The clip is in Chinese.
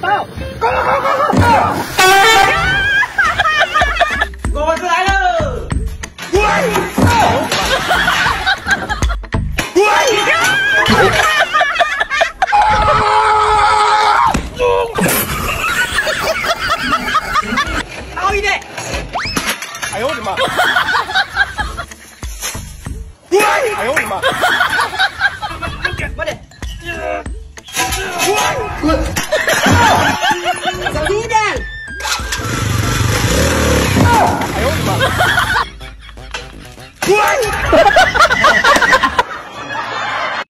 到，快快快快快！哎呦我的妈！慢点，慢点！¿What?